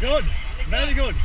Good. Very good.